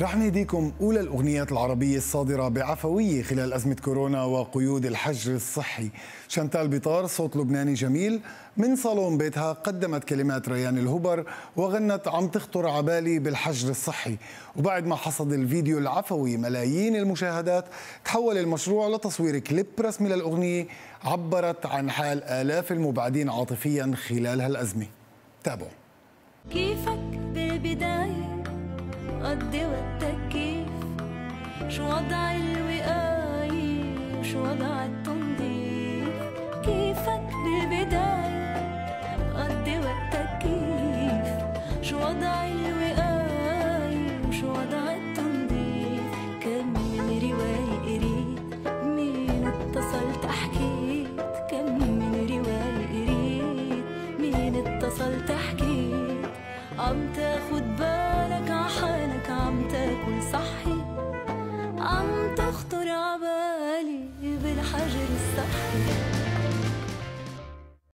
رح نهديكم أولى الأغنيات العربية الصادرة بعفوية خلال أزمة كورونا وقيود الحجر الصحي. شانتال بيطار صوت لبناني جميل. من صالون بيتها قدمت كلمات ريان الهبر وغنت عم تخطر عبالي بالحجر الصحي. وبعد ما حصد الفيديو العفوي ملايين المشاهدات تحول المشروع لتصوير كليب رسمي للأغنية عبرت عن حال آلاف المبعدين عاطفيا خلال هالأزمة. تابعوا. كيفك بالبداية؟ وقتك كيف شو وضع الوقاية وشو وضع التنظيف؟ كيفك بالبداية؟ وقتك كيف شو وضع الوقاية وشو وضع التنظيف؟ كم من رواية قريت. مين اتصلت حكيت كم من رواية قريت. مين اتصلت حكيت عم تاخد بالك عم تخطر عبالي بالحجر الصحي